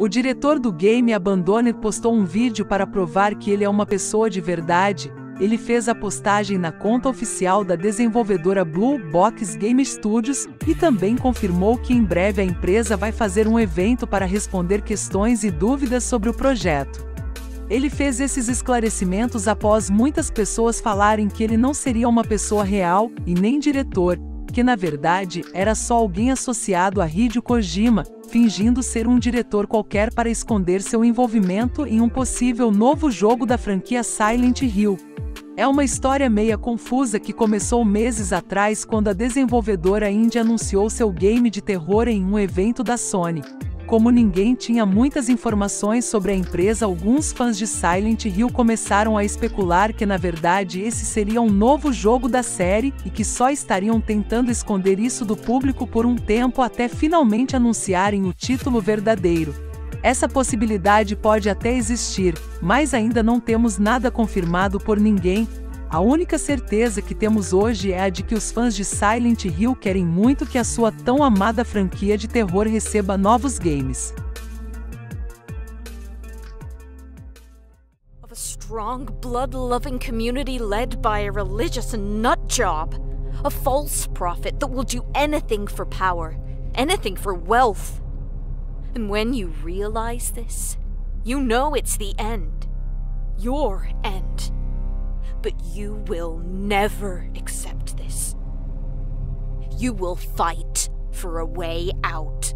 O diretor do game Abandoned postou um vídeo para provar que ele é uma pessoa de verdade. Ele fez a postagem na conta oficial da desenvolvedora Blue Box Game Studios e também confirmou que em breve a empresa vai fazer um evento para responder questões e dúvidas sobre o projeto. Ele fez esses esclarecimentos após muitas pessoas falarem que ele não seria uma pessoa real e nem diretor, que na verdade era só alguém associado a Hideo Kojima, fingindo ser um diretor qualquer para esconder seu envolvimento em um possível novo jogo da franquia Silent Hill. É uma história meia confusa que começou meses atrás quando a desenvolvedora indie anunciou seu game de terror em um evento da Sony. Como ninguém tinha muitas informações sobre a empresa, alguns fãs de Silent Hill começaram a especular que na verdade esse seria um novo jogo da série e que só estariam tentando esconder isso do público por um tempo até finalmente anunciarem o título verdadeiro. Essa possibilidade pode até existir, mas ainda não temos nada confirmado por ninguém, a única certeza que temos hoje é a de que os fãs de Silent Hill querem muito que a sua tão amada franquia de terror receba novos games. Of a strong, blood-loving community led by a religious nut job. A false prophet that will do anything for power, anything for wealth. And when you realize this, you know it's the end. Your end. But you will never accept this. You will fight for a way out.